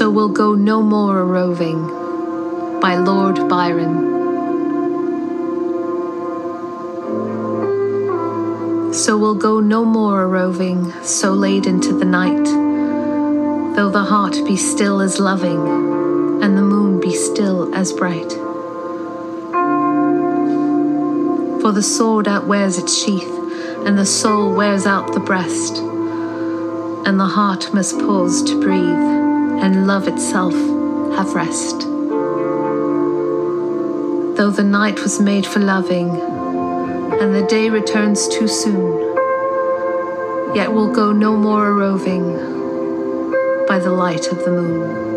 So we'll go no more a roving by Lord Byron. So we'll go no more a roving so late into the night, though the heart be still as loving and the moon be still as bright. For the sword outwears its sheath, and the soul wears out the breast, and the heart must pause to breathe and love itself have rest. Though the night was made for loving, and the day returns too soon, yet we'll go no more a roving by the light of the moon.